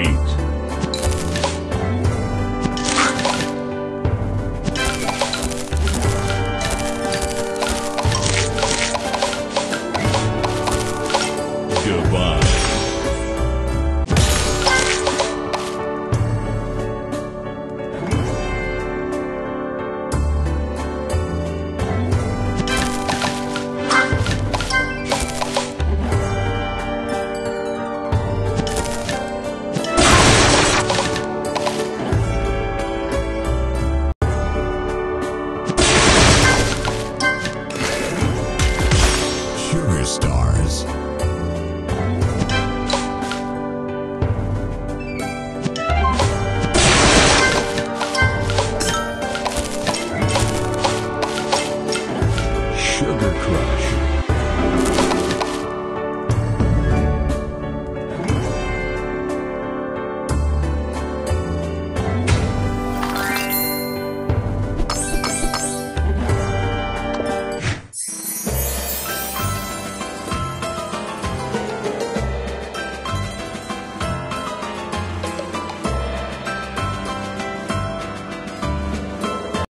eat. Goodbye. superstars. Sugar Crush.